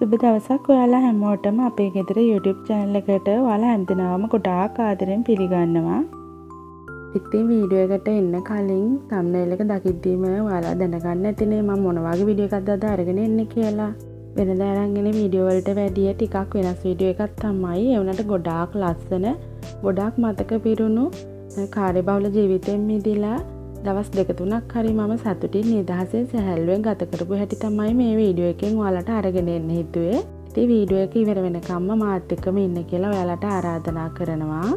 සුබ දවසක් ඔයාලා හැමෝටම අපේ ගෙදර YouTube channel එකට ඔයාලා හැමදෙනාම ගොඩාක් ආදරෙන් පිළිගන්නවා. ඉතින් වීඩියෝ එකට එන්න කලින් thumbnail එක දකිද්දීම ඔයාලා දැනගන්න ඇතිනේ මම මොන වගේ වීඩියෝ එකක්ද අද අරගෙන එන්නේ කියලා. වෙනදා අරන් එන වීඩියෝ වලට වැඩිය ටිකක් වෙනස් වීඩියෝ එකක් තමයි. ඒ වුණාට ගොඩාක් ලස්සන, ගොඩාක් මතක පිරුණු කාර්යබහුල ජීවිතෙන් මිදිලා දවස් දෙක තුනක් හරි මම සතුටින් නිදහසේ සැහැල්ලුවෙන් ගත කරපු හැටි තමයි මේ වීඩියෝ එකෙන් ඔයාලට අරගෙන එන්න හිතුවේ. ඉතින් වීඩියෝ එක ඉවර වෙනකම්ම මාත් එක්කම ඉන්න කියලා ඔයාලට ආරාධනා කරනවා.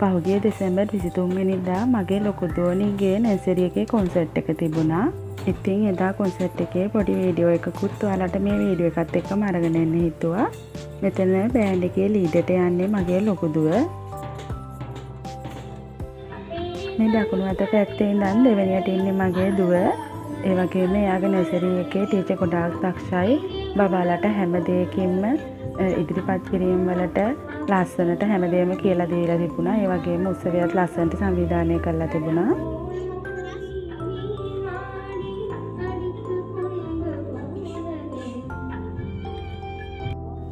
පහුගිය දෙසැම්බර් 23 වෙනිදා මගේ ලොකු දුවණිගේ නර්සරි එකේ කොන්සර්ට් එක තිබුණා. ඉතින් එදා කොන්සර්ට් එකේ පොඩි වීඩියෝ එකකුත් ඔයාලට මේ වීඩියෝ එකත් එක්කම අරගෙන එන්න හිතුවා. මෙතන බෑන්ඩ් එකේ ලීඩට යන්නේ මගේ ලොකු දුව. මේ දකුණු අත පැත්තේ ඉඳන් දෙවෙනියට ඉන්නේ මගේ දුව. ඒ වගේම එයාගේ නර්සරි එකේ ටීචර් ගොඩාක් දක්ෂයි. බබාලට හැම දෙයකින්ම ඉදිරිපත් කිරීම වලට ලස්සනට හැමදේම කියලා දීලා තිබුණා. ඒ වගේම උත්සවයත් ලස්සනට සංවිධානය කරලා තිබුණා.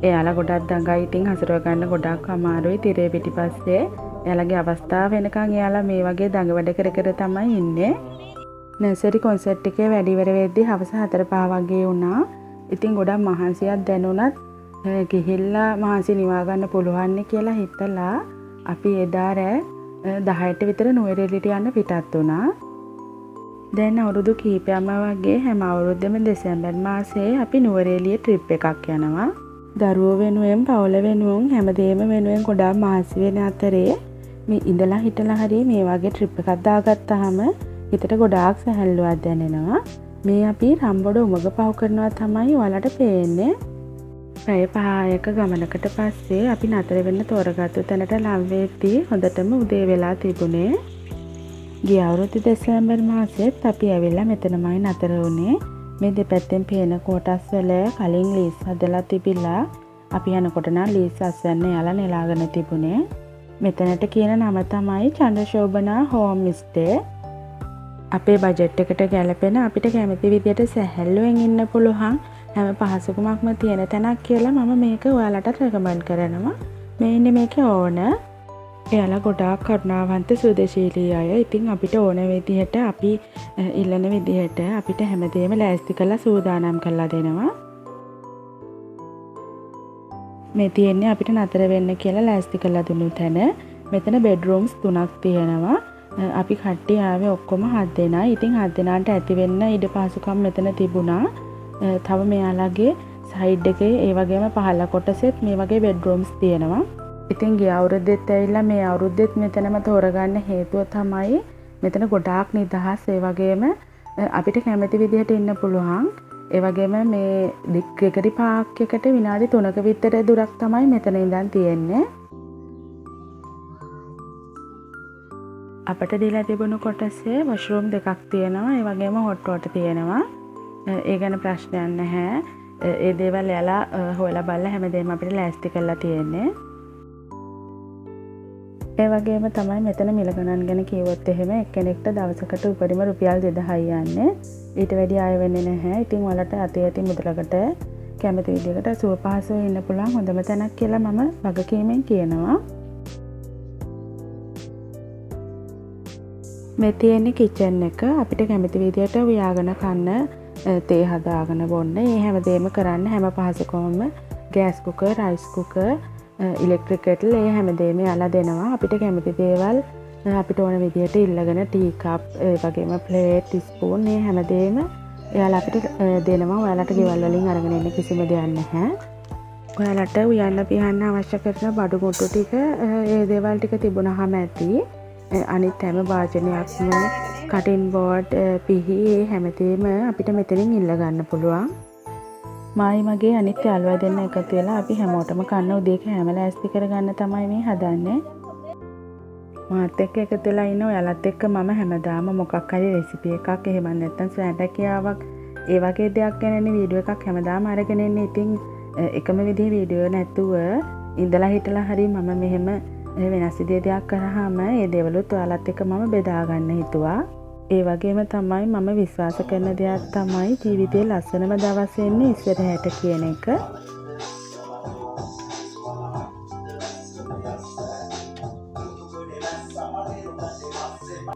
එයාලා ගොඩක් දඟයි ඉතින් හසුරව ගන්න ගොඩක් අමාරුයි තිරේ පිටිපස්සේ එයාලගේ අවස්ථාව වෙනකන් එයාලා මේ වගේ දඟ වැඩ කර කර තමයි ඉන්නේ නර්සරි කොන්සර්ට් එකේ වැඩිවර වෙද්දි හවස 4 5 වගේ වුණා. ඉතින් ගොඩක් මහන්සියක් දැනුණත් ගිහිල්ලා මහන්සි නිවා ගන්න පුළුවන් කියලා හිතලා අපි එදා රෑ 10ට විතර නුවරඑළියට යන්න පිටත් වුණා. දැන් අවුරුදු කීපයක්ම වගේ හැම අවුරුද්දෙම දෙසැම්බර් මාසයේ අපි නුවරඑළිය ට්‍රිප් එකක් යනවා. දරුවෝ වෙනුවෙන් පවුල වෙනුවෙන් හැමදේම වෙනුවෙන් ගොඩාක් මහන්සි වෙන අතරේ මේ ඉඳලා හිටලා හරි මේ වගේ ට්‍රිප් එකක් දාගත්තාම හිතට ගොඩාක් සැහැල්ලුවක් දැනෙනවා. මේ අපි රම්බොඩ උමග පව් කරනවා තමයි ඔයාලට පේන්නේ. පැය පහයක ගමනකට පස්සේ අපි නතර වෙන්න තෝරගත්තු තැනට ලං වෙද්දී හොඳටම උදේ වෙලා තිබුණේ. ගිය අවුරුදු දෙසැම්බර් මාසෙත් අපි ඇවිල්ලා මෙතනමයි නතර වුණේ. මේ දෙපැත්තෙන් පේන කොටස් වල කලින් ලීස් හදලා තිබිලා අපි යනකොට නම් ලීස් අස්වැන්න යාලා නෙලාගෙන තිබුණේ. මෙතනට කියන නම තමයි චන්ද්‍රශෝභනා හෝම් ස්ටේ. අපේ බජට් එකට ගැලපෙන අපිට කැමති විදියට සැහැල්ලුවෙන් ඉන්න පුළුවන් හැම පහසුකමක්ම තියෙන තැනක් කියලා මම මේක ඔයාලට රෙකමන්ඩ් කරනවා. මේ ඉන්නේ මේකේ ඕන එයාලා ගොඩාක් කරුණාවන්ත සුදශීලී අය. ඉතින් අපිට ඕන විදිහට අපි ඉල්ලන විදිහට අපිට හැමදේම ලෑස්ති කළා සූදානම් කරලා දෙනවා. මේ තියෙන්නේ අපිට නතර වෙන්න කියලා ලෑස්ති කරලා දුන්නු තැන. මෙතන බෙඩ්රූම්ස් තුනක් තියෙනවා. අපි කට්ටිය ආවේ ඔක්කොම හත් දෙනා. ඉතින් හත් දෙනාට ඇති වෙන්න ඉඩ පහසුකම් මෙතන තිබුණා. තව මෙයාලගේ සයිඩ් එකේ ඒ වගේම පහළ කොටසෙත් මේ වගේ බෙඩ්රූම්ස් තියෙනවා. ඉතින් ගිය අවුරුද්දෙත් ඇවිල්ලා මේ අවුරුද්දෙත් මෙතනම තෝරගන්න හේතුව තමයි මෙතන ගොඩාක් නිදහස් ඒ වගේම අපිට කැමති විදිහට ඉන්න පුළුවන්. ඒ වගේම මේ ඩික්කෙකරි පාක් එකට විනාඩි 3ක විතර දුරක් තමයි මෙතන ඉඳන් තියෙන්නේ. අපට දීලා තිබුණු කොටසේ වොෂරූම් දෙකක් තියෙනවා ඒ වගේම හොට් වෝටර් තියෙනවා. ඒ ගැන ප්‍රශ්නයක් නැහැ. ඒ දේවල් එයාලා හොයලා බලලා හැමදේම අපිට ලෑස්ති කරලා තියෙන්නේ. ඒ වගේම තමයි මෙතන මිල ගණන් ගැන කිව්වොත් එහෙම එක්කෙනෙක්ට දවසකට උපරිම රුපියල් 2000යි යන්නේ. ඊට වැඩි ආය වෙන්නේ නැහැ. ඉතින් ඔයාලට අතේ ඇති මුදලකට කැමති විදිහකට සුව පහසුව ඉන්න පුළුවන් හොඳම තැනක් කියලා මම වගකීමෙන් කියනවා. මේ තියෙන්නේ කිචන් එක අපිට කැමති විදිහට උයාගෙන කන්න තේ හදාගෙන බොන්න. ඒ හැමදේම කරන්න හැම පහසුකමම gas cooker, rice cooker electric kettle ඒ හැමදේම අලා දෙනවා. අපිට කැමති දේවල් අපිට ඕන විදියට ඉල්ලගෙන ටීකප් වගේම ප්ලේට් ස්පූන් ඒ හැමදේම එයාල අපිට දෙනවා. ඔයාලට ගෙවල් වලින් අරගෙන එන්න කිසිම දෙයක් නැහැ. ඔයාලට උයන්න පිහන්න අවශ්‍ය කරන බඩු මුට්ටු ටික ඒ දේවල් ටික තිබුණාම ඇති. අනිත් හැම වාජනයක්ම කටින් බෝඩ් පිහි ඒ හැමතේම අපිට මෙතනින් ඉල්ල ගන්න පුළුවන්. මයි මගේ අනිත් යාළුවා දෙන්න එකතු වෙලා අපි හැමෝටම කන්න උදේක හැම ලෑස්ති කරගන්න තමයි මේ හදන්නේ. මාත් එක්ක එකතු වෙලා ඉන්න ඔයාලත් එක්ක මම හැමදාම මොකක් හරි රෙසිපි එකක් එහෙම නැත්නම් ස්වැටකියාවක් ඒ වගේ දෙයක් ගැනනේ වීඩියෝ එකක් හැමදාම අරගෙන එන්නේ. ඉතින් එකම විදිහේ වීඩියෝ නැතුව ඉඳලා හිටලා හරි මම මෙහෙම වෙනස් විදිය දෙයක් කරහම ඒ දෙවලුත් ඔයාලත් එක මම බෙදාගන්න හිතුවා ඒ වගේම තමයි මම විශ්වාස කරන දෙයක් තමයි ජීවිතයේ ලස්සනම දවස් එන්නේ ඉස්සරහට කියන එක.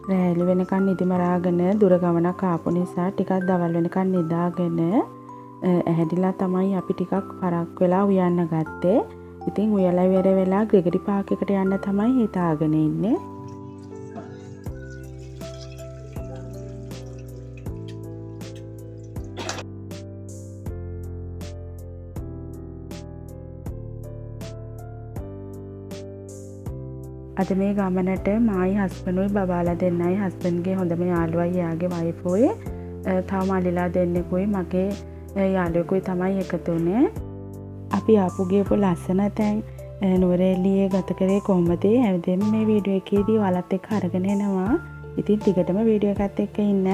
රෑලි වෙනකන් නිදිමරාගෙන දුර ගමනක් ආපු නිසා ටිකක් දවල් වෙනකන් නිදාගෙන ඇහැදිලා තමයි අපි ටිකක් පරක් වෙලා උයන්න ගත්තේ. ඉතින් උයලා වෙර වෙලා ග්‍රෙගරි පාකකට යන්න තමයි හිතාගෙන ඉන්නේ. අද මේ ගමනට මයි හස්බනුයි බබාලා දෙන්නයි. හස්බන්ගේ හොඳම යාළුවයි යාගේ වයිපෝය තව මල්ලිලා දෙන්නෙකුයි මගේ යාලුවකුයි තමයි එකතුනේ අපි ආපුගේපු ලස්සන තැන් නුවරෙල්ලියේ ගත කරේ කොහොමදේ? ඇවිදෙන් මේ වීඩුව එකේදී වලත් එක් අරගෙනෙනවා ඉතින් ටිකටම වීඩියෝ එකත් එක්ක ඉන්න.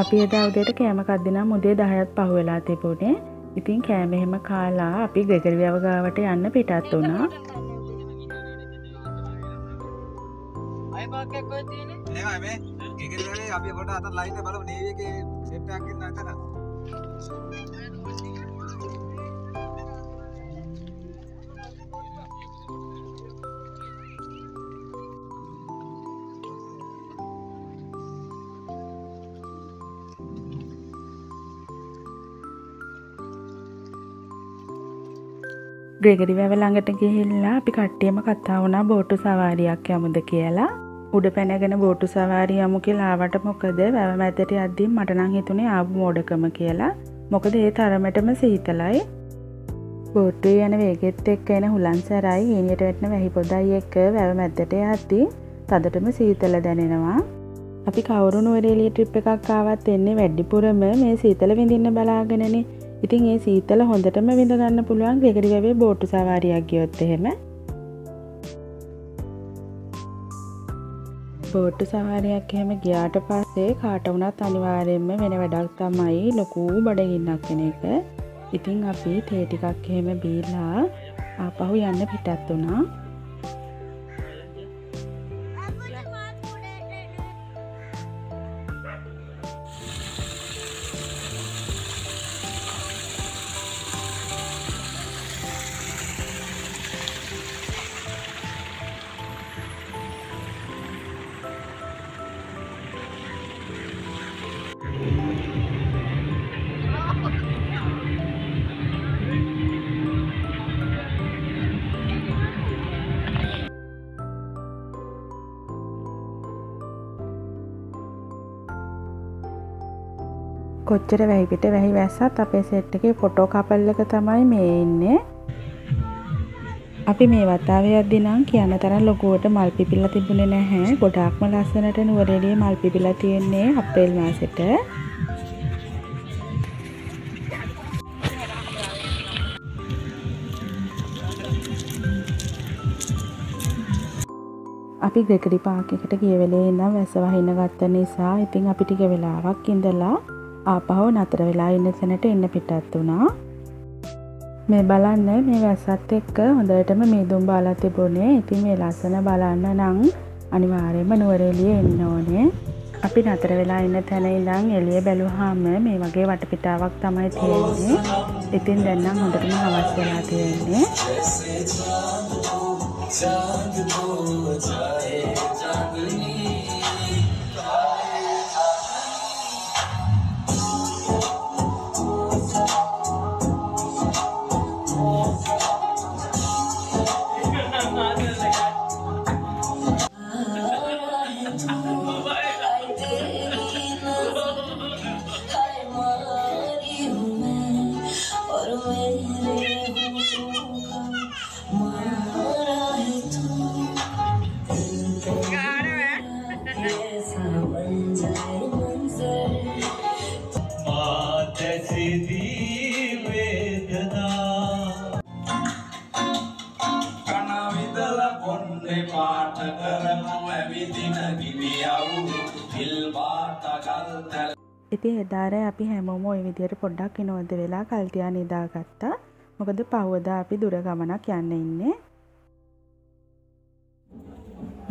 අපි එදා උදේට කෑම කද්දිනම් මුදේ දහයත් පහු වෙලා තිබුණේ. ඉතින් කෑම එහෙම කාලා අපි ග්‍රෙගරියව ගාවට යන්න පිටත් වුණා. අපි කොට අත ලයිට බල නේවගේ සෙට්ටක්න්න අතන ග්‍රෙගරි වැව ළඟට ගිහිල්ලා අපි කට්ටියම කතා වුණා බෝට්ටු සවාරියක් යමුද කියලා. උඩ පැනගෙන බෝට්ටු සවාරි යමු කියලා ආවට මොකද? වැව මැදට යද්දී මට නම් හිතුනේ ආපු මෝඩකම කියලා. මොකද ඒ තරමටම සීතලයි. බෝට්ටුවේ යන වේගෙත් එක්ක එන හුලන් සැරයි ඊනියට වැටෙන වැහි පොදයි එක්ක වැව මැද්දට යද්දී තදටම සීතල දැනෙනවා. අපි කවුරු නුවරේලිය ට්‍රිප් එකක් ආවත් එන්නේ වැඩිපුරම මේ සීතල විඳින්න බලාගෙනනේ. ඉතින් ඒ සීතල හොඳටම විඳගන්න පුළුවන් ග්‍රෙගරි වැවේ බෝට්ටු සවාරියක් ගියොත් එහෙම. බෝට්ටු සවාරයක් එහෙම ගියාට පස්සේ කාට වුණත් අනිවාර්යෙන්ම වෙන වැඩක් තමයි ලොකූ බඩගින්නක් වෙන එක. ඉතින් අපි තේ ටිකක් එහෙම බීලා ආපහු යන්න පිටත් වුණා. කොච්චර වැහිපිට වැහි වැස්සත් අපේ සෙට් එකේ ෆොටෝ කපල් එක තමයි මේ ඉන්නේ. අපි මේ වතාවේ යද්දි නම් කියන්න තරම් ලොකුවට මල් පිපිලා තිබුණේ නැහැ. ගොඩාක්ම ලස්සනට නුවරඑළියේ මල් පිපිලා තියෙන්නේ අප්‍රේල් මාසෙට. අපි ග්‍රෙගරි පාක් එකට ගිය වෙලේ ඉඳන් වැස්ස වහින්න ගත්ත නිසා ඉතින් අපි ටික වෙලාවක් ඉඳලා ආපහු නතර වෙලා ඉන්න තැනට එන්න පිටත් වුණා. මේ බලන්න මේ වැස්සත් එක්ක හොඳටම මීදුම් බාලා තිබුණේ. ඉතින් මේ ලස්සන බලන්න නම් අනිවාර්යයෙන්ම නුවරඑළිය එන්න ඕනේ. අපි නතර වෙලා ඉන්න තැන ඉඳන් එළිය බැලුවාම මේ වගේ වටපිටාවක් තමයි තියෙන්නේ. ඉතින් දැන් නම් හොඳටම හවස් වෙලා තියෙන්නේ. चांद को जाए चांदनी ඉතින් එදාර අපි හැමෝම ওই විදිහට පොඩ්ඩක් විනෝද වෙලා කල්තියා නිදාගත්තා. මොකද පහුවදා අපි දුර ගමනක් යන්න ඉන්නේ.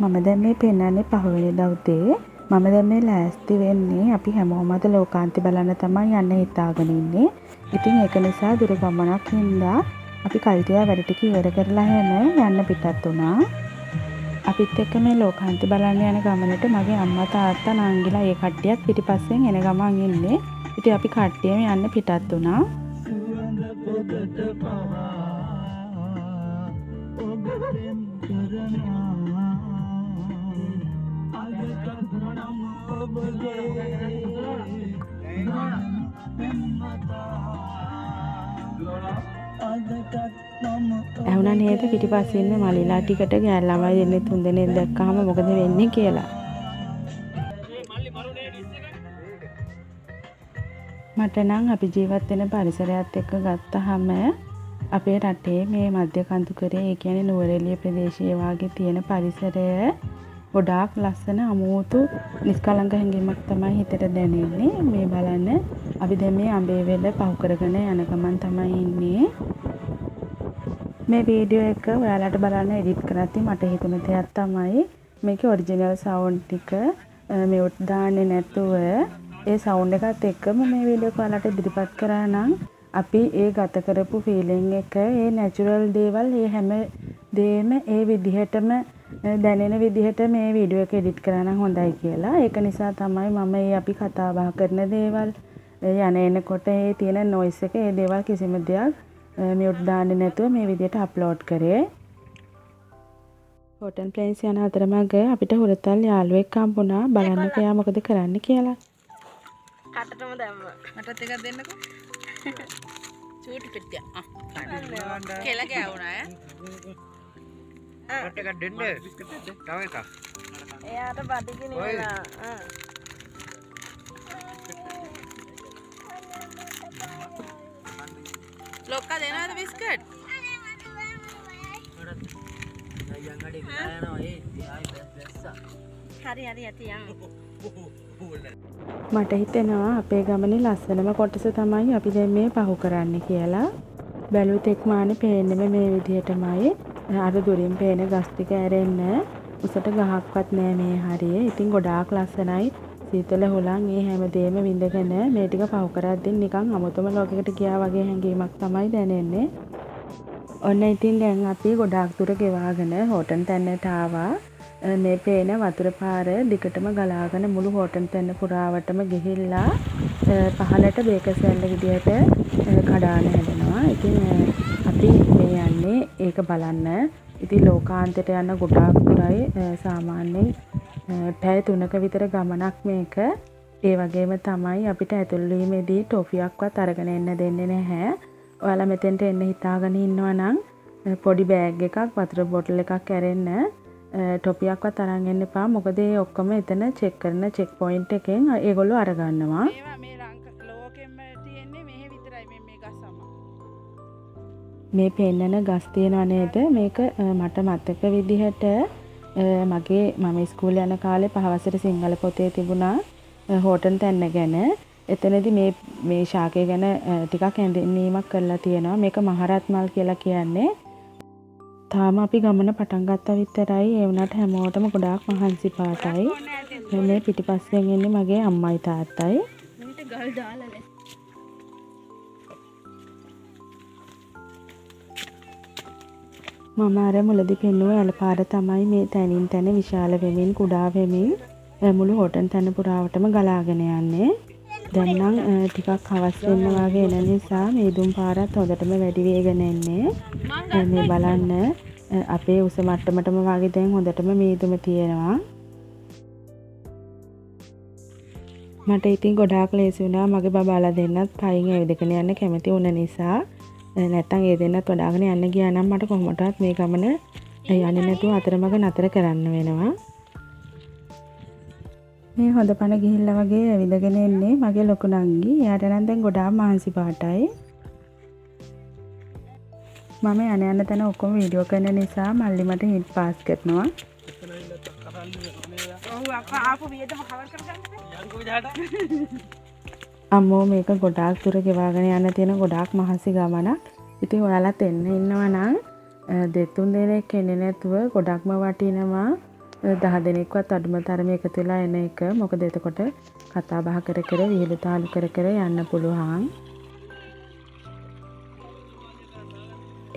මම දැන් මේ පෙන්වන්නේ පහුවෙනිදා උදේ. මම දැන් මේ ලෑස්ති වෙන්නේ අපි හැමෝම අද ලෝකාන්ති බලන්න තමයි යන්න හිතාගෙන ඉන්නේ. ඉතින් ඒක නිසා දුර ගමනක් හින්දා අපි කල්තියා වැඩ ටික ඉවර කරලා හැම යන්න පිටත් වුණා. අපිත් එක්ක මේ ලෝකාන්ති බලන්න යන ගමනට මගේ අම්මා තාත්තා නංගිලා ඒ කට්ටියත් පිටිපස්සෙන් එන ගමන් ඉන්නේ. ඉතින් අපි කට්ටියම යන්න පිටත් වුණා. ඇහුණා නේද පිටිපස්සේ ඉන්න මලිලා ටිකට ගෑල් ළමයි දෙන්නේ තුන් දෙනෙක් දැක්කහම මොකද වෙන්නේ කියලා. මට නම් අපි ජීවත් වෙන පරිසරයත් එක්ක ගත්තහම අපේ රටේ මේ මධ්‍ය කඳුකරේ ඒ කියන්නේ නුවරඑළිය ප්‍රදේශයේ වාගේ තියෙන පරිසරය ගොඩාක් ලස්සන අමෝතු නිස්කලංක හැඟීමක් තමයි හිතට දැනෙන්නේ මේ බලන්න අපි දැන් මේ අඹේවෙල පහු කරගෙන යන ගමන් තමයි ඉන්නේ මේ වීඩියෝ එක ඔයාලට බලන්න එඩිට් කරද්දී මට හිතුණ දෙයක් තමයි මේකේ ඔරිජිනල් සවුන්ඩ් ටික මියුට් දාන්නේ නැතුව ඒ සවුන්ඩ් එකත් එක්කම මේ වීඩියෝ එක ඔයාලට ඉදිරිපත් කරා නම් අපි ඒ ගත කරපු ෆීලිං එක ඒ නැචරල් දේවල් ඒ හැම දේම ඒ විදිහටම දැනෙන විදිහට මේ වීඩියෝ එක එඩිට් කරා නම් හොඳයි කියලා. ඒක නිසා තමයි මම මේ අපි කතා බහ කරන දේවල් යන එනකොට ඒ තියෙන නොයිස් එක ඒ දේවල් කිසිම දෙයක් මියුට් දාන්නේ නැතුව මේ විදිහට අප්ලෝඩ් කරේ. හොටන් ප්ලේන්ස් යන අතරමඟ අපිට හුරතල් යාළුවෙක් හම්බුණා. බලන්නකෝ එයා මොකද කරන්න කියලා. කටටම දැම්ම. මටත් එකක් දෙන්නකෝ. චූටි පෙට්ටිය කෙල ගෑවුණ අය කට එකක් දෙන්න. තව එකක්. එයාට බඩිගෙන ලොක්ක දෙනවද බිස්කට් හරි හරි ඇතියන් මට හිතෙනවා අපේ ගමනේ ලස්සනම කොටස තමයි අපි දැන් මේ පහු කරන්න කියලා. බැලුවත් එක්මානේ පේන්නෙම මේ විදිහටමයි. අර දුරින් පේන ගස් ටික ඇරෙන්න උසට ගහක්වත් නෑ මේ හරියේ. ඉතින් ගොඩාක් ලස්සනයි. සීතල හුලං ඒ හැමදේම විඳගෙන මේ ටික පහු කරද්දී නිකන් අමුතුම ලෝකයකට ගියා වගේ හැඟීමක් තමයි දැනෙන්නේ. ඔන්න ඉතින් දැන් අපි ගොඩාක් දුර ගෙවාගෙන හෝටන් තැන්නට ආවා. මේ පේන වතුර පාර දිගටම ගලාගෙන මුළු හෝටන් තැන්න පුරාවටම ගිහිල්ලා පහලට බේකසැල්ල විදියට කඩාන හැදෙනවා. ඉතින් අපි මේ යන්නේ ඒක බලන්න. ඉතින් ලෝකාන්තයට යන ගොඩාක් දුරයි සාමාන්‍යයෙන් පැය 3ක විතර ගමනක් මේක. ඒ වගේම තමයි අපිට ඇතුල් වීමේදී ටොෆියක්වත් අරගෙන එන්න දෙන්නේ නැහැ. ඔයාලා මෙතෙන්ට එන්න හිතාගෙන ඉන්නවා නම් පොඩි බෑග් එකක් වතුර බොටල් එකක් ඇරෙන්න ටොපියක්වත් අරන් එන්න එපා. මොකද ඔක්කොම එතන චෙක් කරන චෙක් පොයින්ට් එකෙන් ඒගොල්ලෝ අරගන්නවා. මේ පෙන්නන ගස් තියෙනවා නේද? මේක මට මතක විදිහට මගේ මම ඉස්කෝලේ යන කාලේ පහවසර සිංහල පොතේ තිබුණා හෝටන් තැන්න ගැන. එතනදි මේ මේ ශාකය ගැන ටිකක් හැඳින්වීමක් කරලා තියෙනවා. මේක මහරත් මල් කියලා කියන්නේ. තාම අපි ගමන පටන් ගත්තා විතරයි. ඒ වුණාට හැමෝටම ගොඩාක් මහන්සි පාටයි. මේ පිටිපස්සෙන් ඉන්නේ මගේ අම්මයි තාත්තයි. ගල් දාලා මම අර මුලදි පෙන්නුව ඇලපාර තමයි මේ තැනින් තැන විශාල වෙමින් කුඩා වෙමින් මුළු හොටන් තැන පුරාවටම ගලාගෙන යන්නේ. දැන් නම් ටිකක් හවස් වෙන්න වගේ එන නිසා මේ දුම් පාරත් හොඳටම වැඩි වේගෙන එන්නේ. මේ බලන්න අපේ උස මට්ටමටම වගේ දැන් හොඳටම මීදුම තියෙනවා. මට ඉතින් ගොඩාක් ලේසි වුණා මගේ බබාලා දෙන්නත් පයින් ඇවිදගෙන යන්න කැමති වුණ නිසා නැත්තම් ඒ දෙන්නත් වඩාගෙන යන්න ගියා නම් මට කොහොමදවත් මේ ගමන යන්නේ නැතුව අතරමඟ නතර කරන්න වෙනවා. මේ හොඳ පණ ගිහිල්ලා වගේ ඇවිදගෙන එන්නේ මගේ ලොකු නංගි. එයාට නම් දැන් ගොඩාක් මහන්සි පාටයි. මම යන යන තැන ඔක්කොම වීඩියෝ කරන නිසා මල්ලි මට හිට් පාස් කරනවා. ඔව් අප්පා ආපු වියදම කවර් කරගන්න අම්මෝ මේක ගොඩාක් තුර ගෙවාගෙන යන්න තියෙන ගොඩාක් මහසි ගමනක්. ඉතින් ඔයාලත් එන්න ඉන්නවනම් දෙතුන් දෙනෙක් එන්නේ නැතුව ගොඩක්ම වටිනවා. දහ දෙනෙක්වත් අඩුම තරම එකතු වෙලා එන එක. මොකද එතකොට කතා බහ කර කර විහිළු තාලු කර කර යන්න පුළුවන්.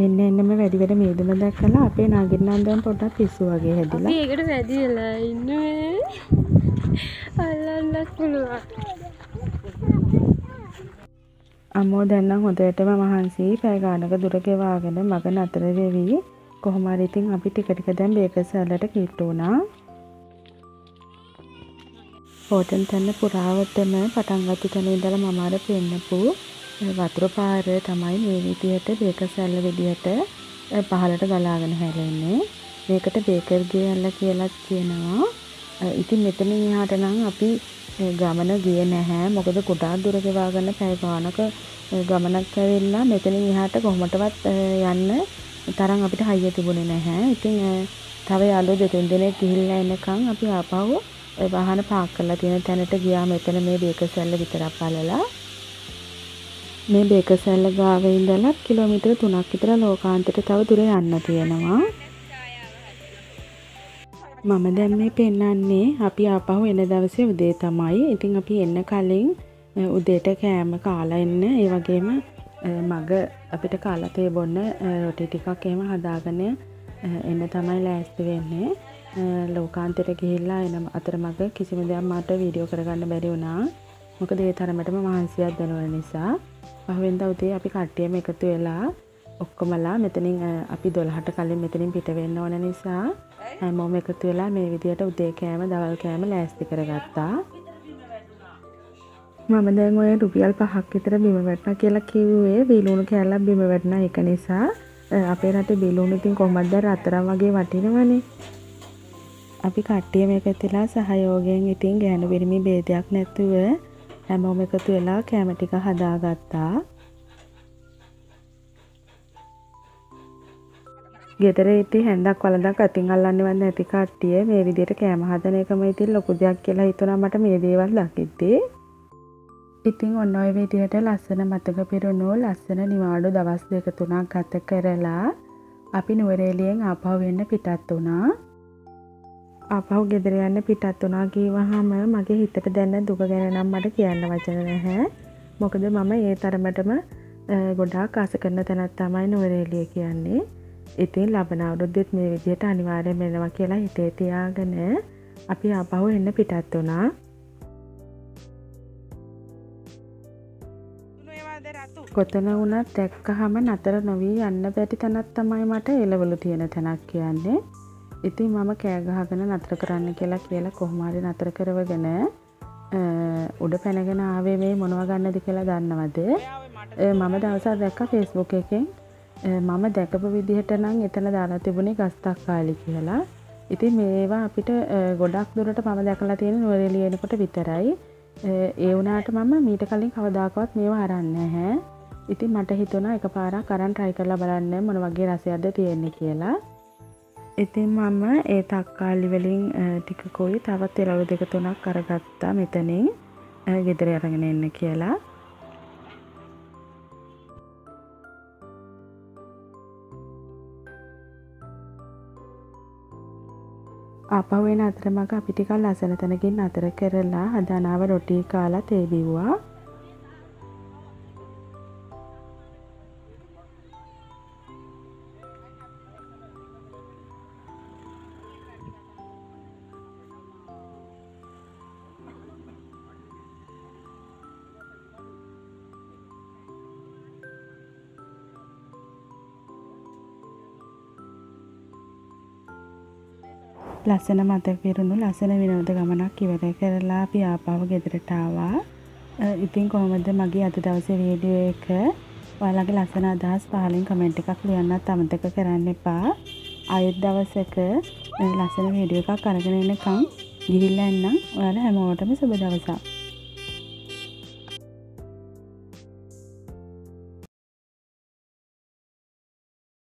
එන්න එන්නම වැඩි වැඩ මේදුම දැක්කලා අපේ නාගින්නන්දන් පොඩ්ඩක් පිස්සු වගේ හැදිලා. අපි ඒකට වැදිලා ඉන්නුවේ අල්ලන්නත් පුළුවන්. අම්මෝ දැන්නම් හොඳටම මහන්සි පැය ගානක දුර ගෙවාගෙන මග නතර වෙවි කොහොම හරි ඉතින් අපි ටික ටික දැන් බේකර්ස් වලට කිට්ටු වුණා. හෝටල් තැන්න පුරාවටම පටන් ගත්ත තැන ඉඳලා මම අර පෙන්නපු වතුර පාර තමයි මේ විදිහට බේකර්ස් වල විදිහට පහලට ගලාගෙන හැලෙන්නේ. මේකට බේකර් ගේ කියලා කියනවා. ඉතින් මෙතනින් එහාට නම් අපි ගමන ගියේ නැහැ. මොකද ගොඩාක් දුර ගෙවා ගන්න පැය ගානක ගමනක් ඇවිල්ලා මෙතනින් එහාට කොහොමටවත් යන්න තරම් අපිට හයිය තිබුණේ නැහැ. ඉතින් තව යාළුවෝ දෙතුන් දෙනෙක් ගිහිල්ලා එනකන් අපි ආපහු වාහන පාක් කරලා තියෙන තැනට ගියා. මෙතන මේ බේකසැල්ල විතරක් බලලා මේ බේකසැල්ල ගාව ඉඳලා කිලෝමීටර 3ක් විතර ලෝකාන්තයට තව දුර යන්න තියෙනවා. මම දැන් මේ පෙන්වන්නේ අපි ආපහු එන දවසේ උදේ තමයි. ඉතින් අපි එන්න කලින් උදේට කෑම කාලා එන්න. ඒ වගේම මග අපිට කාලතේ බොන්න රොටි ටිකක් එහෙම හදාගෙන එන්න තමයි ලෑස්ති වෙන්නේ. ලෝකාන්තයට ගිහිල්ලා එන අතර මග කිසිම දෙයක් මට වීඩියෝ කරගන්න බැරි වුණා. මොකද ඒ තරමටම මහන්සියක් දැනුන නිසා. පහුවෙන්දා උදේ අපි කට්ටියම එකතු වෙලා ඔක්කොමලා මෙතනින් අපි 12ට කලින් මෙතනින් පිට වෙන්න ඕන නිසා හැමෝම එකතු වෙලා මේ විදියට උදේ කෑම දවල් කෑම ලෑස්ති කරගත්තා. මම දැන් ඔය රුපියල් පහක් විතර බිම වැටුණා කියලා කිව්වේ බිලුණු කෑල්ලක් බිම වැටුණා ඒක නිසා අපේ රටේ බිලුණු ඉතින් කොහොමද රත්තරන් වගේ වටිනවනේ. අපි කට්ටියම එකතුලා සහයෝගයෙන් ඉතින් ගැහණු පිරිමි ભેදයක් නැතුව හැමෝම එකතු වෙලා කෑම ටික හදාගත්තා. ගෙදර ඉති හැන්දක් වලදක් අතින් අල්ලන්නවත් නැති කට්ටිය මේ විදිහට කෑම හදන එකම ඉතින් ලොකු දෙයක් කියලා හිතුණා මට මේ දේවල් දකිද්දී. ඉතින් ඔන්න ඔය විදිහට ලස්සන මතක පිරුණු ලස්සන නිවාඩු දවස් දෙක තුනක් ගත කරලා අපි නුවරේලියෙන් ආපහු වෙන්න පිටත් වුණා. ආපහු ගෙදර යන්න පිටත් වුණා කීවහම මගේ හිතට දැනෙන දුක ගැන නම් මට කියන්න වචන නැහැ. මොකද මම ඒ තරමටම ගොඩාක් ආස කරන තැනක් තමයි නුවරේලිය කියන්නේ. ඉතින් ලබන අවුරුද්දෙත් මේ විදිහට අනිවාර්යෙන් වෙනවා කියලා හිතේ තියාගෙන අපි ආපහු එන්න පිටත් වුණා. කොතන වුණත් දැක්කහම නතර නොවී යන්න බැරි තැනක් තමයි මට එළවලු තියෙන තැනක් කියන්නේ. ඉතින් මම කෑ ගහගෙන නතර කරන්න කියලා කියලා කොහොම හරි නතර කරවගෙන උඩ පැනගෙන ආවේ මේ මොනව ගන්නද කියලා දන්නවද? මම දවසක් දැක්කා Facebook එකෙන් මම දැකපු විදිහට නම් එතන දාලා තිබුණේ ගස්තක්කාලි කියලා. ඉතින් මේවා අපිට ගොඩක් දුරට මම දැකලා තියෙන නුවරඑළිය එනකොට විතරයි. ඒ වුණාට මම මීට කලින් කවදාකවත් මේවා අරන් නැහැ. ඉතින් මට හිතුණා එකපාරක් අරන් try කරලා බලන්න මොන වගේ රසයක්ද තියෙන්නේ කියලා. ඉතින් මම ඒ තක්කාලි වලින් ටිකකුයි තවත් එළවලු දෙක තුනක් අරගත්තා මෙතනින් ගෙදර අරගෙන එන්න කියලා. ආපහු එන අතරමඟ අපි ටිකක් ලස්සන තැනකින් අතර කරලා හදානාව රොටි කාලා තේ ලස්සන මතක පිරුණු ලස්සන විනෝද ගමනක් ඉවර කරලා අපි ආපහු ගෙදරට ආවා. ඉතින් කොහොමද මගේ අද දවසේ වීඩියෝ එක ඔයාලගේ ලස්සන අදහස් පහලින් කමෙන්ට් එකක් ලියන්නත් අමතක කරන්න එපා. ආයෙත් දවසක ලස්සන වීඩියෝ එකක් අරගෙන එනකම් ගිහිල්ලා එන්නම්. ඔයාලා හැමෝටම සුබ දවසක්.